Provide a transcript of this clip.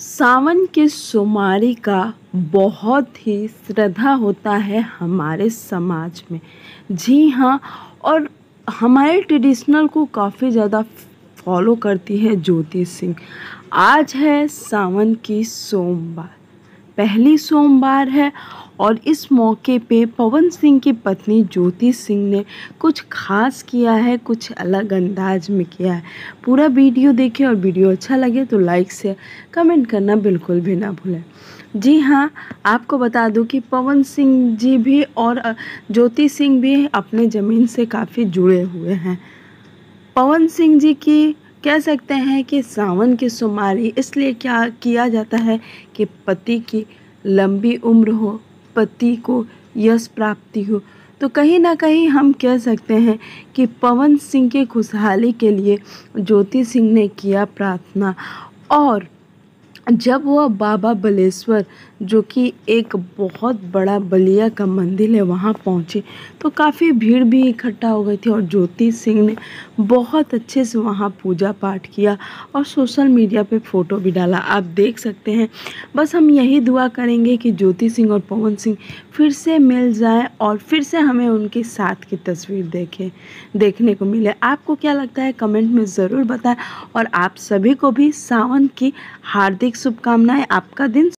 सावन के सोमारी का बहुत ही श्रद्धा होता है हमारे समाज में। जी हाँ और हमारे ट्रेडिशनल को काफ़ी ज़्यादा फॉलो करती है ज्योति सिंह। आज है सावन की सोमवार। पहली सोमवार है और इस मौके पे पवन सिंह की पत्नी ज्योति सिंह ने कुछ खास किया है, कुछ अलग अंदाज में किया है। पूरा वीडियो देखें और वीडियो अच्छा लगे तो लाइक से कमेंट करना बिल्कुल भी ना भूलें। जी हाँ आपको बता दूँ कि पवन सिंह जी भी और ज्योति सिंह भी अपने ज़मीन से काफ़ी जुड़े हुए हैं। पवन सिंह जी की कह सकते हैं कि सावन की सुमारी इसलिए क्या किया जाता है कि पति की लंबी उम्र हो, पति को यश प्राप्ति हो। तो कहीं ना कहीं हम कह सकते हैं कि पवन सिंह के खुशहाली के लिए ज्योति सिंह ने किया प्रार्थना और जब वह बाबा बलेश्वर, जो कि एक बहुत बड़ा बलिया का मंदिर है, वहाँ पहुँचे तो काफ़ी भीड़ भी इकट्ठा हो गई थी और ज्योति सिंह ने बहुत अच्छे से वहाँ पूजा पाठ किया और सोशल मीडिया पे फ़ोटो भी डाला। आप देख सकते हैं, बस हम यही दुआ करेंगे कि ज्योति सिंह और पवन सिंह फिर से मिल जाए और फिर से हमें उनके साथ की तस्वीर देखें, देखने को मिले। आपको क्या लगता है, कमेंट में ज़रूर बताएँ और आप सभी को भी सावन की हार्दिक शुभकामनाएँ आपका दिन